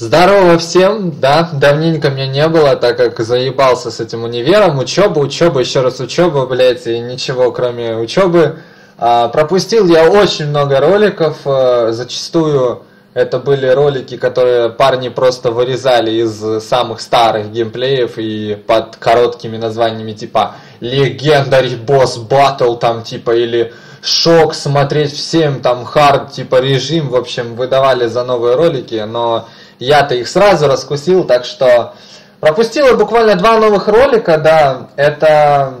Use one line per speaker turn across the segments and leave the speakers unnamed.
Здорово всем, да, давненько меня не было, так как заебался с этим универом, учеба, учеба, еще раз учеба, блядь, и ничего кроме учебы. А, пропустил я очень много роликов, а, зачастую это были ролики, которые парни просто вырезали из самых старых геймплеев и под короткими названиями типа Legendary Boss Battle там типа или шок смотреть всем там хард типа режим в общем выдавали за новые ролики но я-то их сразу раскусил, так что пропустила буквально два новых ролика, да, это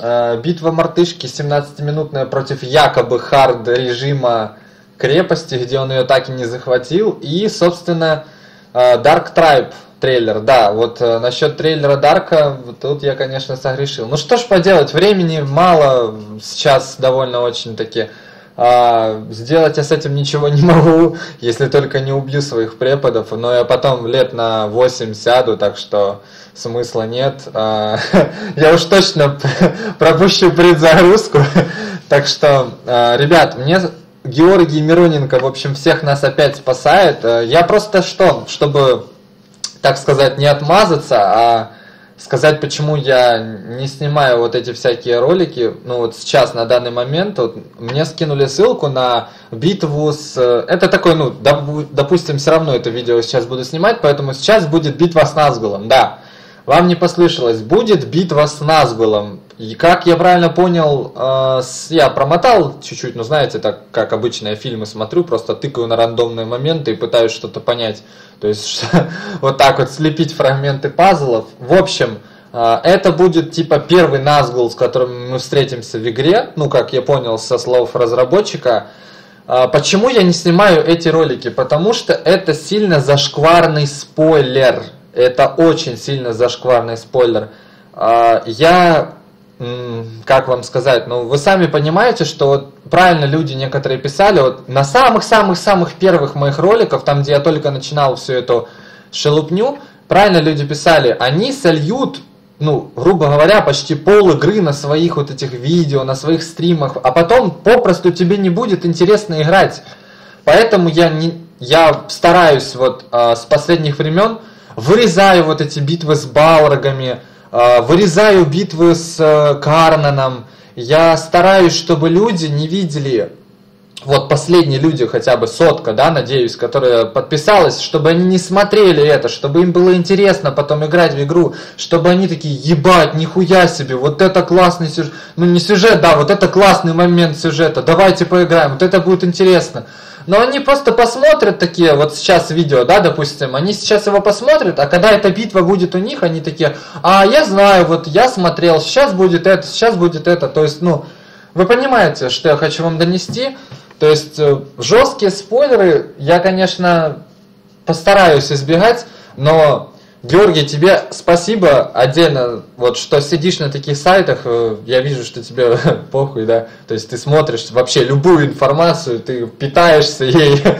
э, битва мартышки 17-минутная против якобы хард режима крепости, где он ее так и не захватил, и, собственно, э, Dark Tribe трейлер, да, вот э, насчет трейлера Дарка, тут я, конечно, согрешил. Ну что ж поделать, времени мало, сейчас довольно очень таки а, сделать я с этим ничего не могу, если только не убью своих преподов, но я потом лет на 8 сяду, так что смысла нет. А, я уж точно пропущу предзагрузку. Так что, а, ребят, мне Георгий Мироненко, в общем, всех нас опять спасает. Я просто что, чтобы, так сказать, не отмазаться, а сказать, почему я не снимаю вот эти всякие ролики, ну вот сейчас, на данный момент, вот, мне скинули ссылку на битву с... Это такой, ну, допустим, все равно это видео сейчас буду снимать, поэтому сейчас будет битва с Назгулом, да. Вам не послышалось, будет битва с Назгулом. И как я правильно понял, э, я промотал чуть-чуть, ну знаете, так как обычно я фильмы смотрю, просто тыкаю на рандомные моменты и пытаюсь что-то понять. То есть вот так вот слепить фрагменты пазлов. В общем, э, это будет типа первый Назгул, с которым мы встретимся в игре, ну как я понял со слов разработчика. Э, почему я не снимаю эти ролики? Потому что это сильно зашкварный спойлер это очень сильно зашкварный спойлер. А, я, как вам сказать, ну вы сами понимаете, что вот правильно люди некоторые писали, вот на самых-самых-самых первых моих роликах, там где я только начинал всю эту шелупню, правильно люди писали, они сольют ну, грубо говоря, почти пол игры на своих вот этих видео, на своих стримах, а потом попросту тебе не будет интересно играть. Поэтому я, не, я стараюсь вот э, с последних времен вырезаю вот эти битвы с Балрогами, а, вырезаю битвы с э, Карнаном. Я стараюсь, чтобы люди не видели вот последние люди, хотя бы сотка, да, надеюсь, которая подписалась, чтобы они не смотрели это, чтобы им было интересно потом играть в игру, чтобы они такие, ебать, нихуя себе, вот это классный сюжет, ну не сюжет, да, вот это классный момент сюжета, давайте поиграем, вот это будет интересно. Но они просто посмотрят такие, вот сейчас видео, да, допустим, они сейчас его посмотрят, а когда эта битва будет у них, они такие, а я знаю, вот я смотрел, сейчас будет это, сейчас будет это, то есть, ну, вы понимаете, что я хочу вам донести, то есть э, жесткие спойлеры я, конечно, постараюсь избегать, но Георгий, тебе спасибо отдельно, вот что сидишь на таких сайтах, э, я вижу, что тебе похуй, да, то есть ты смотришь вообще любую информацию, ты питаешься ей.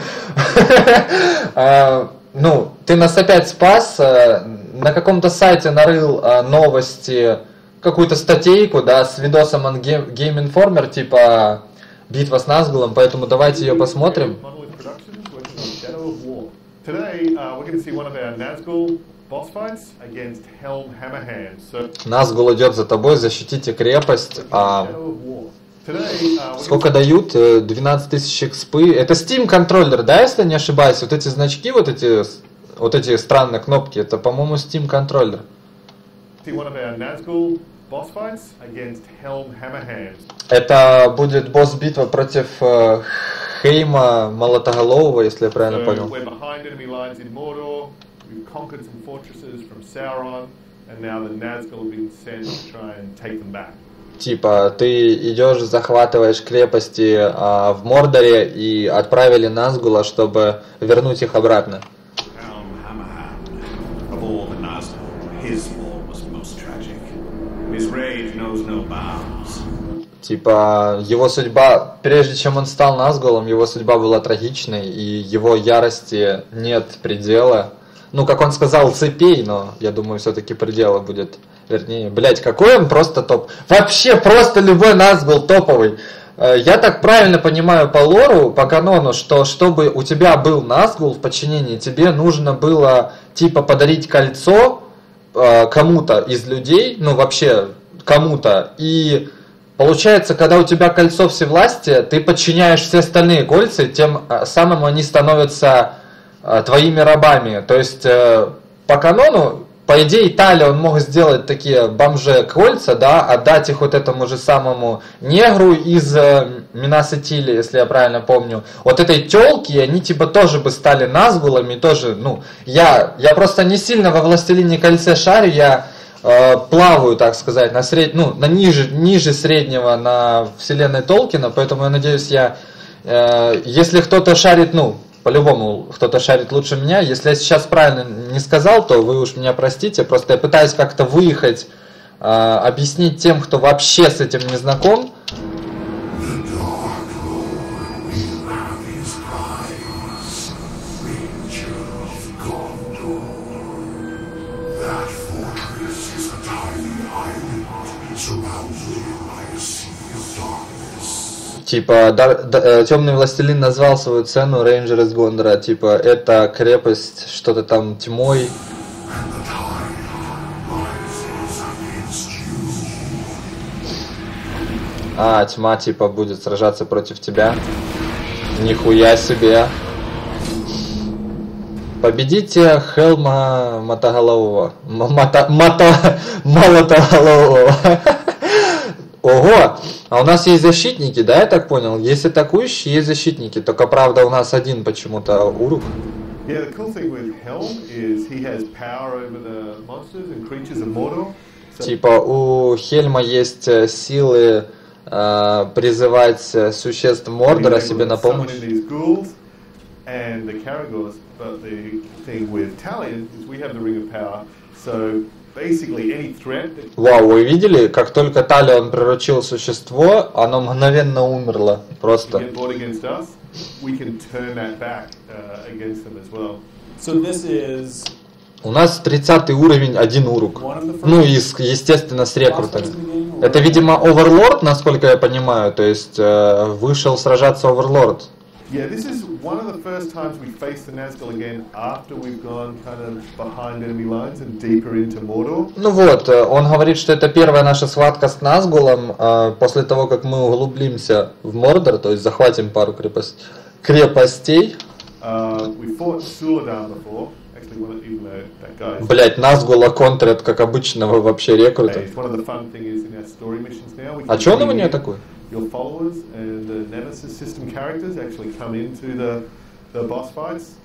А, ну, ты нас опять спас, э, на каком-то сайте нарыл э, новости, какую-то статейку, да, с видосом Game Informer, типа битва с Назгулом, поэтому давайте ее посмотрим. Today, uh, we're going to see one of our Nazgul Назгул идет за тобой, защитите крепость. А... Сколько дают? 12 тысяч экспы. Это Steam контроллер, да, если не ошибаюсь? Вот эти значки, вот эти, вот эти странные кнопки, это, по-моему, Steam контроллер. Это будет босс-битва против э, Хейма Молотоголового, если я правильно понял. We've conquered some fortresses from Sauron, and now the Nazgul have been sent to try and take them back. Типа, ты идешь, захватываешь крепости а, в Мордоре и отправили Назгула, чтобы вернуть их обратно. Типа, его судьба, прежде чем он стал Назгулом, его судьба была трагичной, и его ярости нет предела ну, как он сказал, цепей, но я думаю, все-таки предела будет, вернее, блять, какой он просто топ. Вообще, просто любой нас был топовый. э, я так правильно понимаю по лору, по канону, что чтобы у тебя был Назгул в подчинении, тебе нужно было типа подарить кольцо э, кому-то из людей, ну вообще кому-то, и Получается, когда у тебя кольцо всевластия, ты подчиняешь все остальные кольца, тем э, самым они становятся твоими рабами. То есть по канону по идее, Италия, он мог сделать такие бомже кольца, да, отдать их вот этому же самому негру из э, Минасетили, если я правильно помню. Вот этой телки, они типа тоже бы стали назгулами, тоже, ну, я, я просто не сильно во Властелине кольце шарю, я э, плаваю, так сказать, на сред... ну, на ниже, ниже среднего на вселенной Толкина, поэтому я надеюсь, я, э, если кто-то шарит, ну, по-любому кто-то шарит лучше меня. Если я сейчас правильно не сказал, то вы уж меня простите. Просто я пытаюсь как-то выехать, э, объяснить тем, кто вообще с этим не знаком. Типа, да, да, э, Темный Властелин назвал свою цену Рейнджер из Гондора. Типа, это крепость, что-то там тьмой. А, тьма, типа, будет сражаться против тебя. Нихуя себе. Победите Хелма Мотоголового. Мото... Мото... Молотоголового. Ого! А у нас есть защитники, да, я так понял? Есть атакующие, есть защитники. Только, правда, у нас один почему-то урук. Yeah, the cool thing with Helm is he has power over the monsters and creatures of Mordor. So... Типа у Хельма есть э, силы э, призывать э, существ Мордора себе на помощь. And the Caragors, but the thing with Talion is we have the Ring of Power, so Вау, вы видели, как только Талион приручил существо, оно мгновенно умерло. Просто. Uh, У нас 30 уровень, один урук. Ну, и, естественно, с рекрутами. Это, видимо, Оверлорд, насколько я понимаю. То есть, э, вышел сражаться Оверлорд. Yeah, this is one of the first times we face the Nazgul again after we've gone kind of behind enemy lines and deeper into Mordor. Ну вот, э, он говорит, что это первая наша схватка с Назгулом э, после того, как мы углублимся в Мордор, то есть захватим пару крепост... крепостей. Uh, we fought Suladan before. Блять, Назгула контрят, как обычного вообще рекрута. А чё он у меня такой? your followers and the Nemesis system characters actually come into the, the boss fights.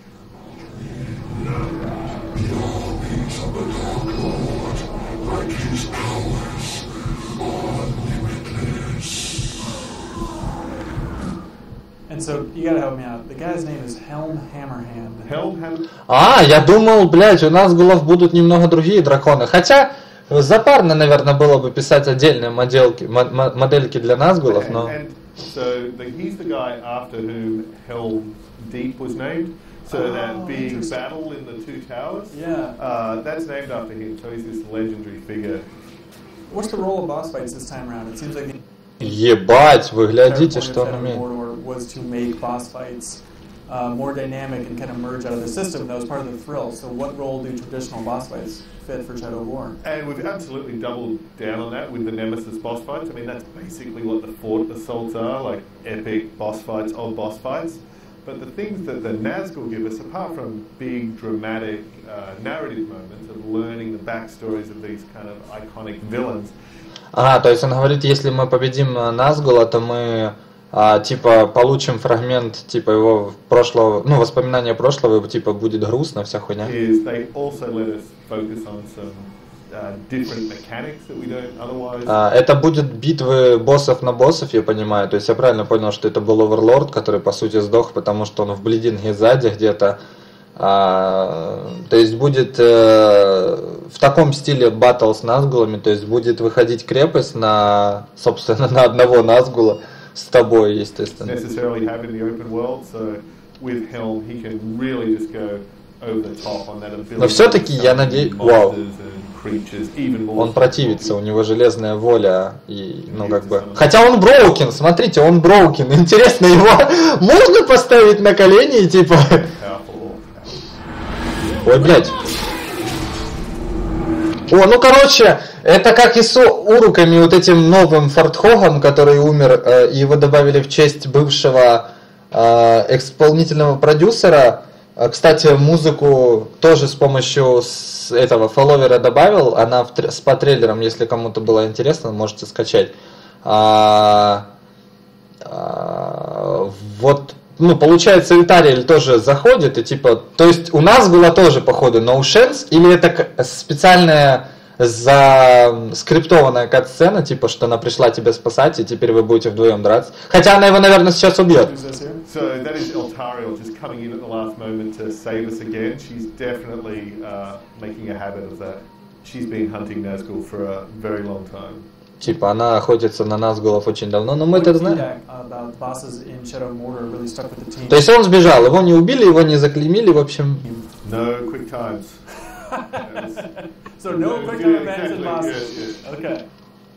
And so you gotta help me out. The guy's name is Helm Hammerhand. Helm Hammerhand. А, я думал, блядь, у нас голов будут немного другие драконы. Хотя Запарно, наверное, было бы писать отдельные модельки, модельки для Назгулов, но... So the, he's the guy after whom Hell Deep was named. So oh, that big battle in the two towers, yeah, uh, that's named after him. So he's this legendary figure. What's the role of boss fights this time around? It seems like Ебать, вы глядите, что он умеет. Was to make boss fights uh, more dynamic and kind of merge out of the system. That was part of the thrill. So, what role do traditional boss fights fit for Shadow of War? And we've absolutely doubled down on that with the Nemesis boss fights. I mean, that's basically what the Fort assaults are like epic boss fights, old boss fights. But the things that the Nazgul give us, apart from big dramatic uh, narrative moments of learning the backstories of these kind of iconic villains. А, то есть он говорит, если мы победим Назгула, то мы а, типа получим фрагмент типа его прошлого, ну воспоминания прошлого, типа будет грустно вся хуйня. Uh, а, это будет битвы боссов на боссов, я понимаю. То есть я правильно понял, что это был Оверлорд, который по сути сдох, потому что он в блидинге сзади где-то. А, то есть будет э, в таком стиле батл с Назгулами, то есть будет выходить крепость на, собственно, на одного Назгула с тобой, естественно. Но все-таки я надеюсь, вау. Он противится, у него железная воля и, ну как бы... Хотя он броукен, смотрите, он броукен. Интересно, его можно поставить на колени и типа... Ой, блядь. О, ну короче, это как и с уруками, вот этим новым Фортхогом, который умер, э, его добавили в честь бывшего э, исполнительного продюсера. Э, кстати, музыку тоже с помощью этого фолловера добавил. Она в, с по трейлерам, если кому-то было интересно, можете скачать. А, а, вот ну, получается, Итариэль тоже заходит, и типа, то есть у нас было тоже, походу, No Chance, или это специальная за скриптованная кат-сцена, типа, что она пришла тебя спасать, и теперь вы будете вдвоем драться. Хотя она его, наверное, сейчас убьет. So that is Eltariel just coming in at the last moment to save us again. She's definitely uh, making a habit of that. She's been hunting Nazgul for a very long time. Типа она охотится на Назгулов очень давно, но мы это знаем. То есть он сбежал, его не убили, его не заклеймили, в общем. No quick times. so no quick time events and bosses. Okay.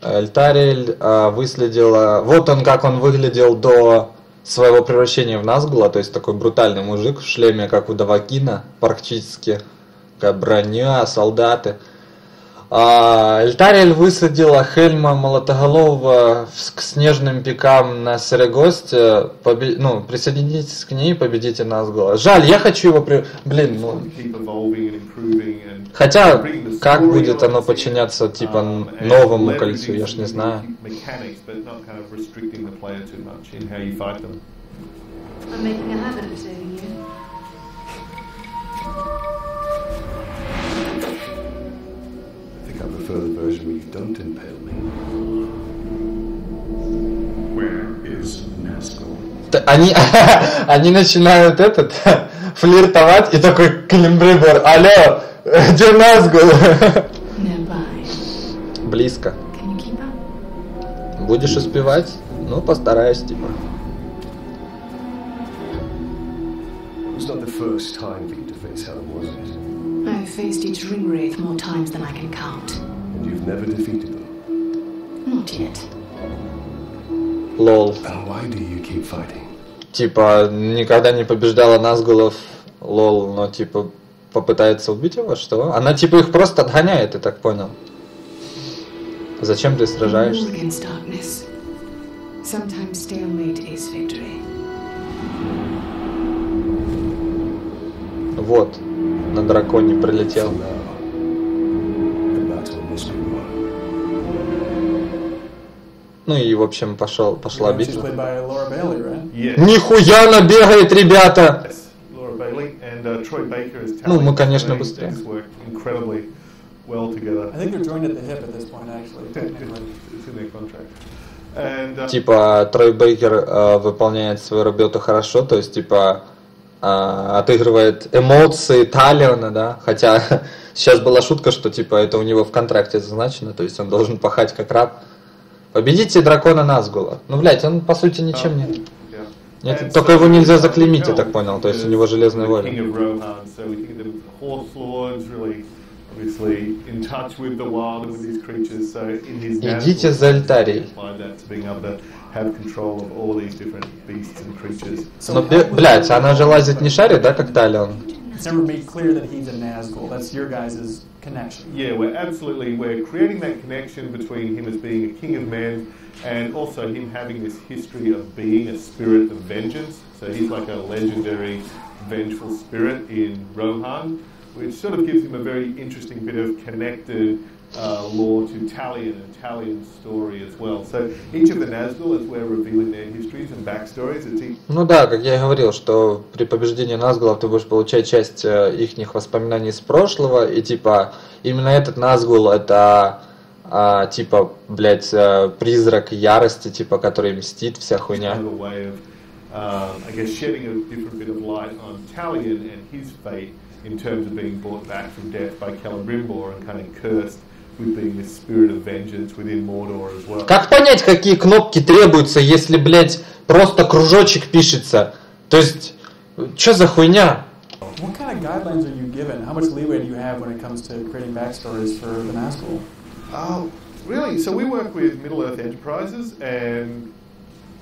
Эльтарель а, выследила... Вот он, как он выглядел до своего превращения в Назгула, то есть такой брутальный мужик в шлеме, как у Давакина, практически. Такая броня, солдаты. А, Эльтариэль высадила Хельма Молотоголового к снежным пикам на Серегосте. Побе... Ну, присоединитесь к ней, победите нас голос. Жаль, я хочу его при... Блин, ну... Хотя, как будет оно подчиняться, типа, новому кольцу, я ж не знаю. I'm making a habit of saving you. I prefer the version where you don't impale me. Where is Nazgul? Они, они начинают этот флиртовать и такой Климбрибор, алло, где Назгул? Близко. Будешь успевать? Ну, постараюсь, типа. It's not the first time I've faced each ring wraith more times than I can count. And you've never defeated them? Not yet. Лол. And why do you keep fighting? Типа, никогда не побеждала Назгулов, лол, но типа попытается убить его, что? Она типа их просто отгоняет, я так понял. Зачем ты сражаешься? Вот на драконе прилетел. Ну и, в общем, пошел, пошла битва. Нихуя она бегает, ребята! Ну, мы, конечно, быстрее. Типа, Трой Бейкер э, выполняет свою работу хорошо, то есть, типа, отыгрывает эмоции Талиона, да, хотя сейчас была шутка, что типа это у него в контракте зазначено, то есть он должен пахать как раб. Победите дракона Назгула. Ну, блядь, он по сути ничем не... Нет, только его нельзя заклеймить, я так понял, то есть у него железная воля. Идите за альтарий. Но, блядь, она же лазит не шарит, да, как Талион? It's never made clear that he's a Nazgul. That's your guys' connection. Yeah, we're absolutely we're creating that connection between him as being a king of men and also him having this history of being a spirit of vengeance. So he's like a legendary vengeful spirit in Rohan, Which sort of gives him a very interesting bit of connected uh, lore to Talion and Talion's story as well. So each of the Nazgul, as we're revealing their histories and backstories, it's each... Ну да, как я и говорил, что при побеждении Назгулов ты будешь получать часть э, их воспоминаний из прошлого, и типа именно этот Назгул это а, типа, блядь, э, призрак ярости, типа, который мстит, вся хуйня. Uh, I guess shedding a different bit of light on Talion and his fate in terms of being brought back from death by Celebrimbor and kind of cursed Как понять, какие кнопки требуются, если, блядь, просто кружочек пишется? То есть, что за хуйня?
Ivan, how much leeway do you have when it comes to creating backstories for the Nazgul?
Uh, really, so we work with Middle Earth Enterprises and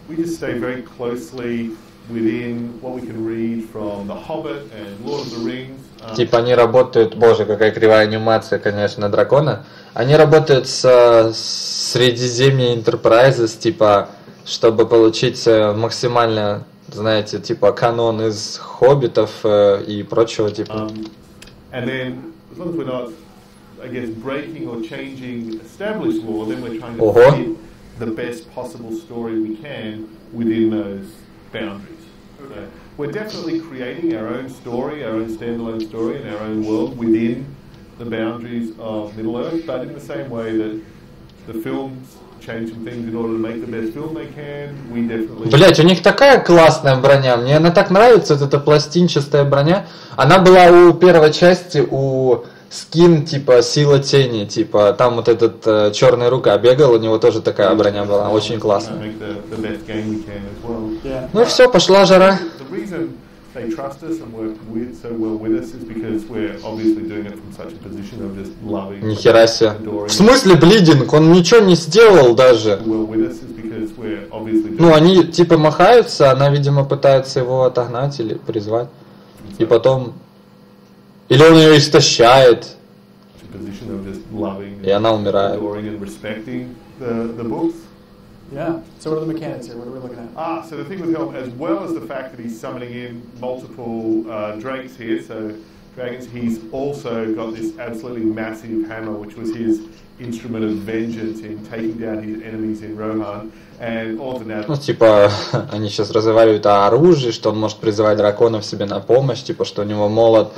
we just stay very closely within what we can read from The Hobbit and Lord of the Rings. Um,
Типа они работают, боже, какая кривая анимация, конечно, дракона. Они работают с, э, Средиземье Enterprises, типа, чтобы получить э, максимально, знаете, типа канон из хоббитов э, и прочего типа.
Um, and then, as long as we're not, I guess, breaking or changing established law, then we're trying to
Uh-huh.
fit the best possible story we can within those boundaries. So we're definitely creating our own story, our own standalone story, and our own world within the boundaries of Middle Earth, but in the same way that the films change some things in order to make the best film they can, we definitely.
Блять, у них такая классная броня. Мне она так нравится, вот эта пластинчатая броня. Она была у первой части, у скин типа Сила Тени, типа там вот этот черная рука бегал, у него тоже такая броня была, очень
as well.
Ну и все, пошла жара.
The reason they trust us and work with so well with us is because we're obviously doing it from such a position of just loving,
Нихера себе. В смысле блидинг? Он ничего не сделал даже. Ну, они типа махаются, она, видимо, пытается его отогнать или призвать. И потом... Или он ее истощает, и она умирает.
Yeah. So what are the mechanics here? What are we looking at?
Ah, so the thing with Helm, as well as the fact that he's summoning in multiple uh, drakes here, so dragons, he's also got this absolutely massive hammer, which was his instrument of vengeance in taking down his enemies in Rohan. And all the now
Ну, типа, они сейчас разговаривают о оружии, что он может призывать драконов себе на помощь, типа, что у него молот,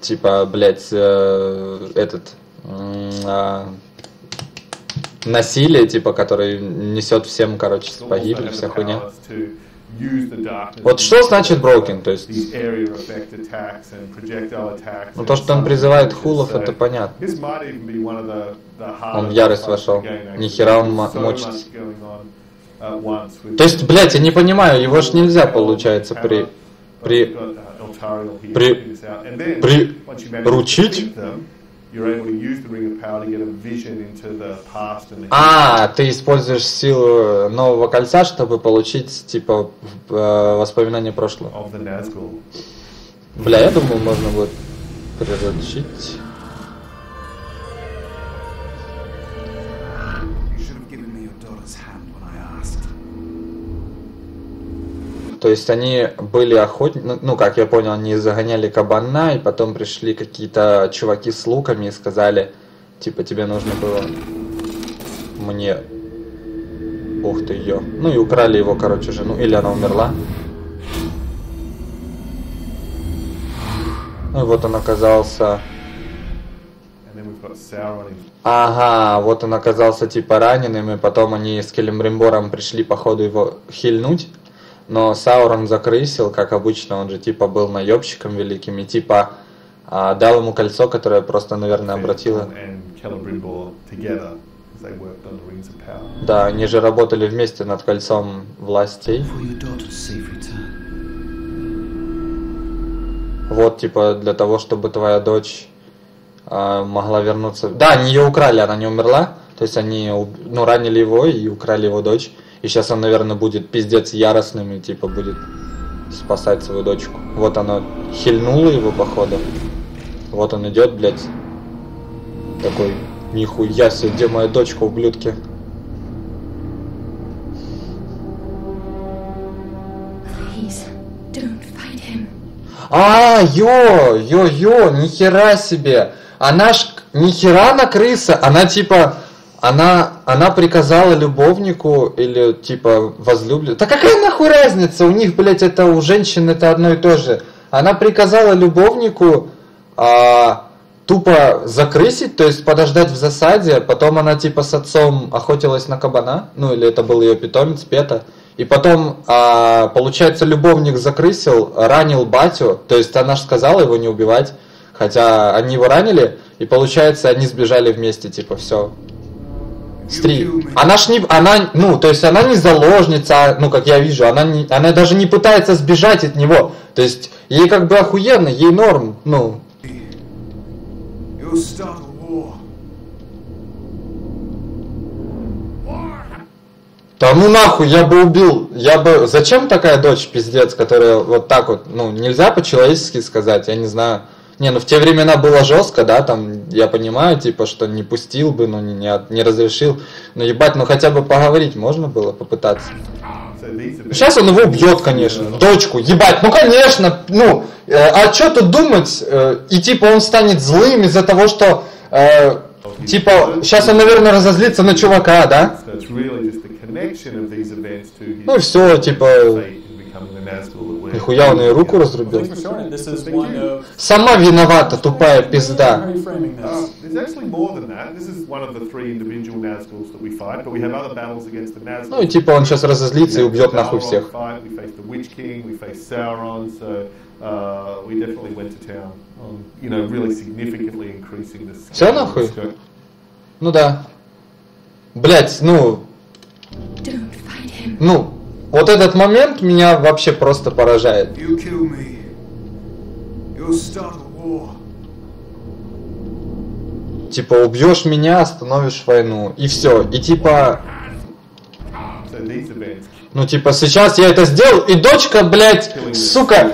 типа, блядь, э, этот, а, насилие, типа, который несет всем, короче, погибель, вся хуйня. Вот что значит broken, то есть, ну, то, что он призывает хулов, это понятно. Он в ярость вошел. Нихера он мочится. То есть, блядь, я не понимаю, его ж нельзя, получается, при, при,
uh,
при- при- ручить? А, ты используешь силу нового кольца, чтобы получить, типа, э, воспоминания прошлого. Бля, я думал, можно будет приручить. То есть они были охотниками, ну, как я понял, они загоняли кабана, и потом пришли какие-то чуваки с луками и сказали, типа, тебе нужно было мне... Ух ты, ее. Ну и украли его, короче, жену. Или она умерла. Ну и вот он оказался... Ага, вот он оказался типа раненым, и потом они с Келембримбором пришли походу его хильнуть. Но Саурон закрысил, как обычно, он же типа был наебщиком великим, и типа а, дал ему кольцо, которое просто, наверное, обратило. Да, они же работали вместе над кольцом властей. Вот, типа, для того, чтобы твоя дочь а, могла вернуться. Да, они ее украли, она не умерла. То есть они, ну, ранили его и украли его дочь. И сейчас он, наверное, будет пиздец яростным и, типа, будет спасать свою дочку. Вот она хильнула его, походу. Вот он идет, блядь. Такой, нихуя себе, где моя дочка, ублюдки? А, ё, ё, ё, нихера себе. Она ж нихера на крыса, она типа, она, она приказала любовнику или типа возлюбленному. Да какая нахуй разница? У них, блядь, это у женщин это одно и то же. Она приказала любовнику а, тупо закрысить, то есть подождать в засаде, потом она типа с отцом охотилась на кабана, ну или это был ее питомец Пета, и потом, а, получается, любовник закрысил, ранил батю, то есть она же сказала его не убивать, хотя они его ранили, и получается, они сбежали вместе, типа, все. Стри. Она ж не, она, ну, то есть она не заложница, а, ну, как я вижу, она, не, она даже не пытается сбежать от него, то есть ей как бы охуенно, ей норм, ну. Да ну нахуй, я бы убил, я бы... Зачем такая дочь, пиздец, которая вот так вот, ну, нельзя по-человечески сказать, я не знаю. Не, ну в те времена было жестко, да, там, я понимаю, типа, что не пустил бы, ну, не, не, не разрешил. Но ебать, ну хотя бы поговорить можно было, попытаться. Сейчас он его убьет, конечно, дочку, ебать, ну конечно, ну, э, а что тут думать? Э, и типа он станет злым из-за того, что, э, типа, сейчас он, наверное, разозлится на чувака, да? Ну всё, типа, нихуя он и руку разрубил. Сама виновата, тупая пизда.
Uh.
Ну и типа он сейчас разозлится и убьет нахуй всех.
Uh, scale
нахуй? Ну да. Блять, ну, ну, вот этот момент меня вообще просто поражает. Типа убьешь меня, остановишь войну. И все. И типа, ну типа сейчас я это сделал, и дочка, блядь, сука,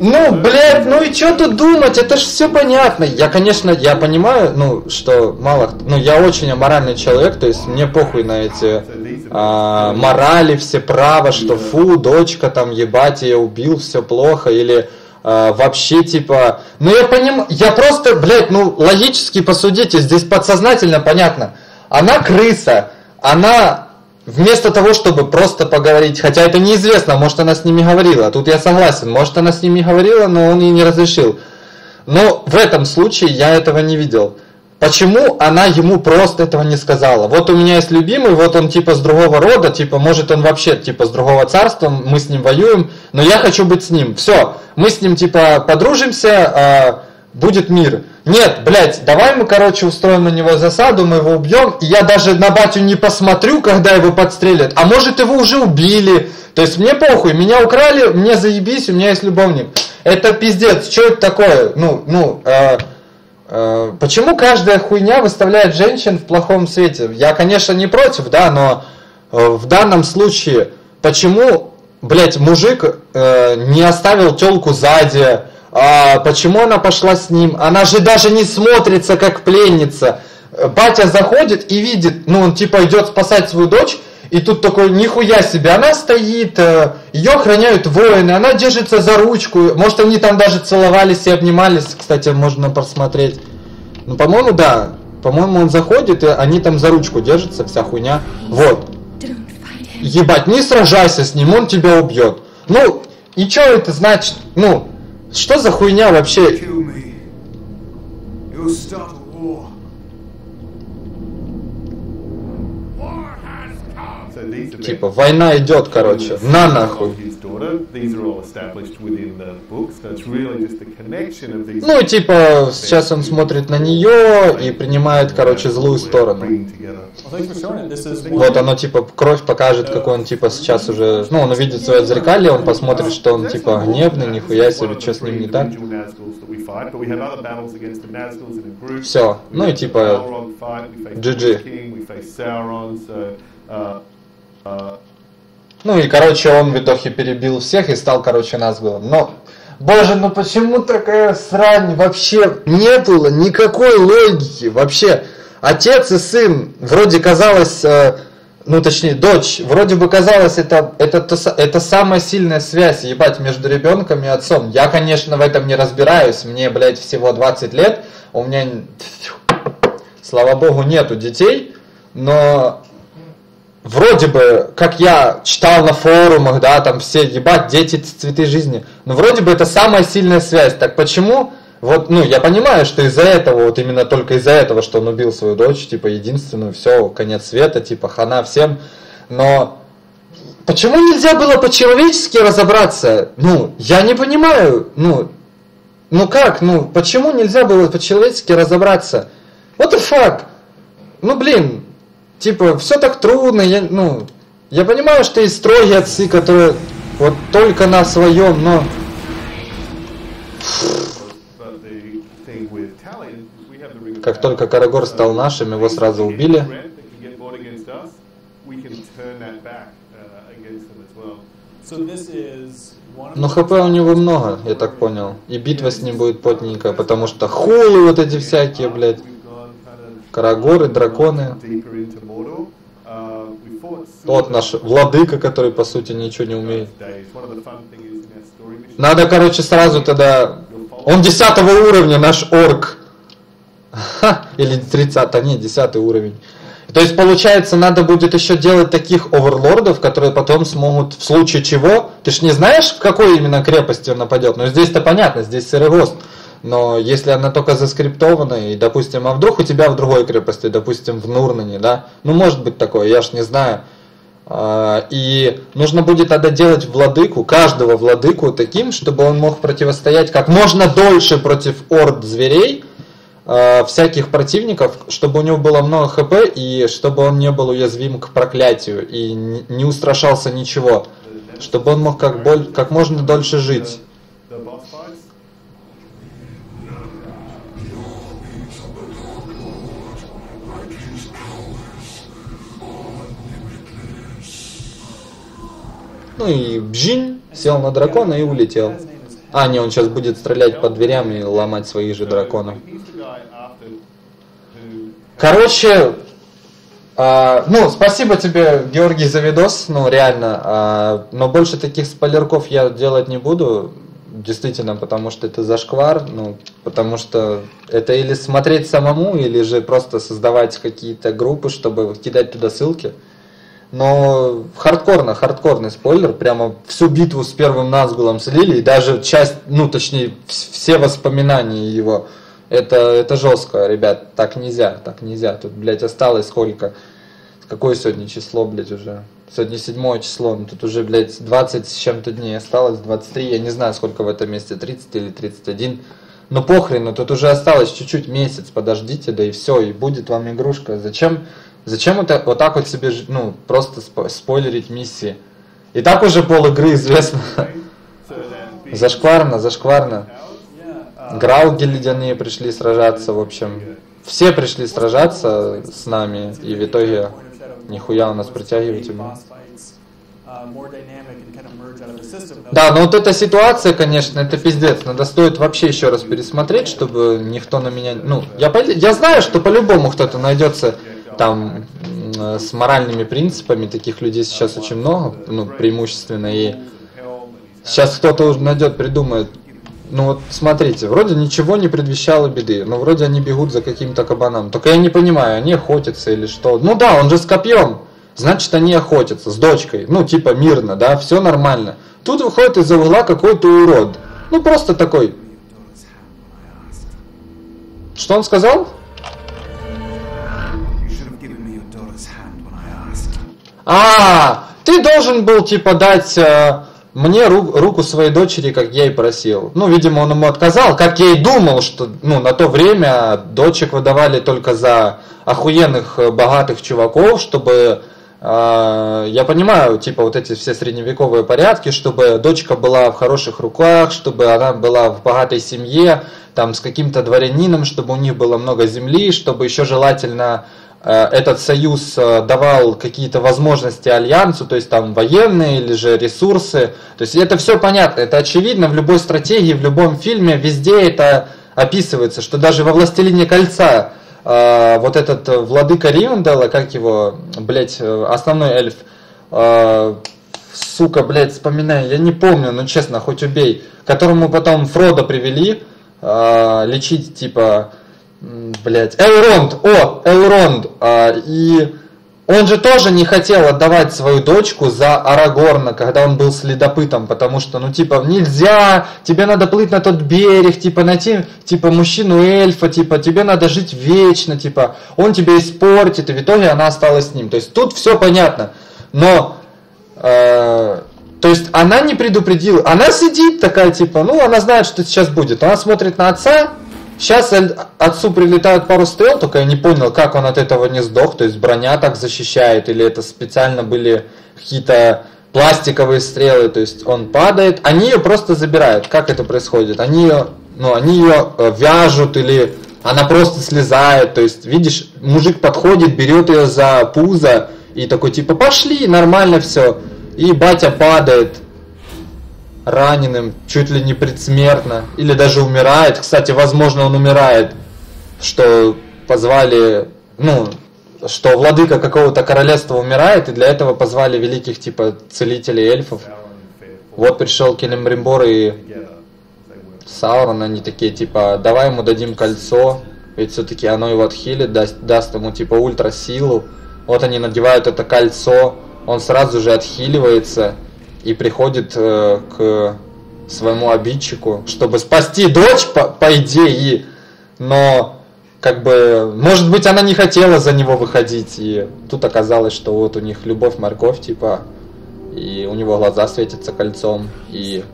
ну, блядь, ну и что тут думать, это ж все понятно. Я, конечно, я понимаю, ну, что мало, кто- ну, я очень аморальный человек, то есть мне похуй на эти а, морали, все права, что фу, дочка там, ебать, я убил, все плохо, или а, вообще, типа, ну, я понимаю, я просто, блядь, ну, логически посудите, здесь подсознательно понятно. Она крыса, она Вместо того, чтобы просто поговорить, хотя это неизвестно, может она с ними говорила, тут я согласен, может она с ними говорила, но он ей не разрешил. Но в этом случае я этого не видел. Почему она ему просто этого не сказала? Вот у меня есть любимый, вот он типа с другого рода, типа может он вообще типа с другого царства, мы с ним воюем, но я хочу быть с ним. Все, мы с ним типа подружимся, а, будет мир. Нет, блядь, давай мы, короче, устроим на него засаду, мы его убьем, и я даже на батю не посмотрю, когда его подстрелят. А может его уже убили. То есть мне похуй, меня украли, мне заебись, у меня есть любовник. Это пиздец, что это такое? Ну, ну, э, э, почему каждая хуйня выставляет женщин в плохом свете? Я, конечно, не против, да, но э, в данном случае, почему, блядь, мужик э, не оставил телку сзади, а почему она пошла с ним? Она же даже не смотрится как пленница. Батя заходит и видит, ну он типа идет спасать свою дочь, и тут такой, нихуя себе, она стоит, э, ее охраняют воины, она держится за ручку, может они там даже целовались и обнимались, кстати, можно посмотреть. Ну, по-моему, да, по-моему, он заходит, и они там за ручку держатся, вся хуйня. Вот, ебать, не сражайся с ним, он тебя убьет. Ну, и что это значит? Ну, что за хуйня вообще? Типа, война идет, короче, на нахуй. Ну, типа, сейчас он смотрит на нее и принимает, короче, злую сторону. Вот оно, типа, кровь покажет, какой он, типа, сейчас уже... Ну, он увидит свое зеркалье, он посмотрит, что он, типа, гневный, нихуя себе, что с ним не так. Всё. Ну и типа, GG. Ну и, короче, он в итоге перебил всех и стал, короче, Назгулом. Но, боже, ну почему такая срань? Вообще не было никакой логики. Вообще, отец и сын, вроде казалось, э, ну точнее, дочь, вроде бы казалось, это, это, то са- это самая сильная связь, ебать, между ребенком и отцом. Я, конечно, в этом не разбираюсь, мне, блядь, всего 20 лет, у меня, слава богу, нету детей, но вроде бы, как я читал на форумах, да, там все, ебать, дети цветы жизни, но вроде бы это самая сильная связь. Так почему? Вот, ну, я понимаю, что из-за этого, вот именно только из-за этого, что он убил свою дочь, типа, единственную, все, конец света, типа, хана всем, но почему нельзя было по-человечески разобраться? Ну, я не понимаю, ну, ну как, ну, почему нельзя было по-человечески разобраться? What the fuck? Ну, блин, типа, все так трудно, я, ну, я понимаю, что есть строгие отцы, которые вот только на своем, но Как только Карагор стал нашим, его сразу убили.
uh,
Но хп у него много, я так понял. И битва с ним будет потненькая, потому что хулы вот эти всякие, блядь.
We've gone kind of
Карагоры, драконы. Вот наш владыка, который по сути ничего не умеет. Надо, короче, сразу тогда... Он 10 уровня, наш орк. Или 30, а нет, 10 уровень. То есть, получается, надо будет еще делать таких оверлордов, которые потом смогут, в случае чего... Ты ж не знаешь, к какой именно крепости он нападет. Ну, здесь-то понятно, здесь сырый рост. Но если она только заскриптована, и, допустим, а вдруг у тебя в другой крепости, допустим, в Нурнане, да? Ну, может быть такое, я ж не знаю. А, И нужно будет тогда делать владыку, каждого владыку таким, чтобы он мог противостоять как можно дольше против орд зверей, а, всяких противников, чтобы у него было много хп и чтобы он не был уязвим к проклятию и не устрашался ничего, чтобы он мог как, боль, как можно дольше жить. Ну и Бжин сел на дракона и улетел. А, не, он сейчас будет стрелять по дверям и ломать своих же драконов. Короче, а, ну, спасибо тебе, Георгий, за видос, ну, реально, а, но больше таких спойлерков я делать не буду, действительно, потому что это зашквар, ну, потому что это или смотреть самому, или же просто создавать какие-то группы, чтобы кидать туда ссылки. Но хардкорно, хардкорный спойлер, прямо всю битву с первым Назгулом слили, и даже часть, ну, точнее, вс- все воспоминания его. Это, это жестко, ребят, так нельзя, так нельзя. Тут, блядь, осталось сколько? Какое сегодня число, блядь, уже? Сегодня седьмое число, ну тут уже, блядь, 20 с чем-то дней осталось, 23, я не знаю, сколько в этом месте, 30 или 31. Ну похрен, ну тут уже осталось чуть-чуть месяц, подождите, да и все, и будет вам игрушка. Зачем, зачем это вот так вот себе, ну, просто спо- спойлерить миссии? И так уже пол игры известно. Зашкварно, зашкварно. Грауги ледяные пришли сражаться, в общем. Все пришли сражаться с нами, и в итоге нихуя у нас притягивать
system.
Да, но вот эта ситуация, конечно, это пиздец. Надо стоит вообще еще раз пересмотреть, чтобы никто на меня... Ну, я, я знаю, что по-любому кто-то найдется там э, с моральными принципами. Таких людей сейчас очень много, ну, преимущественно. И сейчас кто-то уже найдет, придумает. Ну вот смотрите, вроде ничего не предвещало беды, но вроде они бегут за каким-то кабаном. Только я не понимаю, они охотятся или что. Ну да, он же с копьем. Значит, они охотятся с дочкой. Ну, типа мирно, да, все нормально. Тут выходит из-за угла какой-то урод. Ну, просто такой. Что он сказал? А, ты должен был типа дать э, мне ру- руку своей дочери, как я и просил. Ну, видимо, он ему отказал, как я и думал, что ну, на то время дочек выдавали только за охуенных э, богатых чуваков, чтобы э, я понимаю, типа вот эти все средневековые порядки, чтобы дочка была в хороших руках, чтобы она была в богатой семье, там с каким-то дворянином, чтобы у них было много земли, чтобы еще желательно этот союз э, давал какие-то возможности альянсу, то есть там военные или же ресурсы. То есть это все понятно, это очевидно в любой стратегии, в любом фильме, везде это описывается, что даже во «Властелине кольца» э, вот этот э, владыка Ривенделла, как его, блять, основной эльф, э, сука, блядь, вспоминаю, я не помню, ну честно, хоть убей, которому потом Фрода привели э, лечить, типа, блять, Элронд, о, Элронд, а, и он же тоже не хотел отдавать свою дочку за Арагорна, когда он был следопытом, потому что, ну, типа, нельзя, тебе надо плыть на тот берег, типа, найти, типа, мужчину-эльфа, типа, тебе надо жить вечно, типа, он тебя испортит, и в итоге она осталась с ним. То есть тут все понятно, но Э, то есть она не предупредила, она сидит такая типа, ну она знает, что сейчас будет, она смотрит на отца, сейчас отцу прилетают пару стрел, только я не понял, как он от этого не сдох, то есть броня так защищает, или это специально были какие-то пластиковые стрелы, то есть он падает, они ее просто забирают, как это происходит, они ее, ну они ее э, вяжут или она просто слезает, то есть, видишь, мужик подходит, берет ее за пузо и такой, типа, пошли, нормально все. И батя падает раненым, чуть ли не предсмертно, или даже умирает. Кстати, возможно, он умирает, что позвали, ну, что владыка какого-то королевства умирает, и для этого позвали великих, типа, целителей эльфов. Вот пришел Келембримбор и Саурон, они такие, типа, давай ему дадим кольцо, ведь все-таки оно его отхилит, даст, даст ему, типа, ультра силу. Вот они надевают это кольцо, он сразу же отхиливается и приходит э, к своему обидчику, чтобы спасти дочь, по, по идее, но как бы, может быть, она не хотела за него выходить, и тут оказалось, что вот у них любовь, морковь, типа, и у него глаза светятся кольцом, и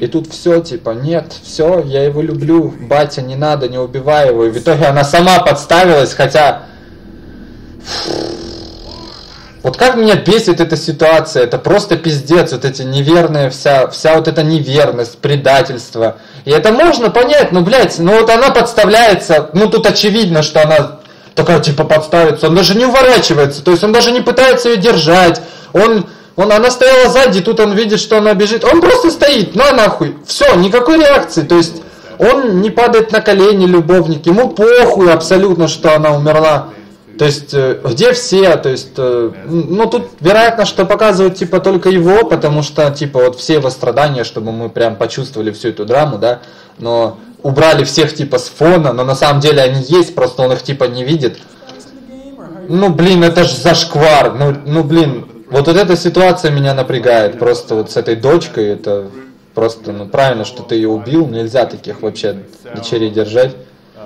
и тут все, типа, нет, все, я его люблю, батя, не надо, не убивай его. И в итоге она сама подставилась, хотя... Вот как меня бесит эта ситуация, это просто пиздец, вот эти неверные, вся, вся вот эта неверность, предательство. И это можно понять, ну, блядь, ну вот она подставляется, ну тут очевидно, что она такая, типа, подставится, он даже не уворачивается, то есть он даже не пытается ее держать, он он, она стояла сзади, тут он видит, что она бежит. Он просто стоит, на нахуй. Все, никакой реакции. То есть он не падает на колени, любовник. Ему похуй абсолютно, что она умерла. То есть, э, где все, то есть, э, ну, тут вероятно, что показывают, типа, только его, потому что, типа, вот все его страдания, чтобы мы прям почувствовали всю эту драму, да, но убрали всех, типа, с фона, но на самом деле они есть, просто он их, типа, не видит. Ну, блин, это же зашквар, ну, ну, блин, вот, вот эта ситуация меня напрягает, просто вот с этой дочкой, это просто, ну, правильно, что ты ее убил, нельзя таких вообще дочерей держать.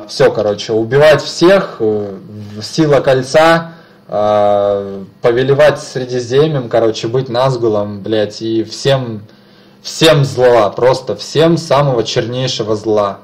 Все, короче, убивать всех, э, сила кольца, э, повелевать Средиземьем, короче, быть Назгулом, блядь, и всем, всем зла, просто всем самого чернейшего зла.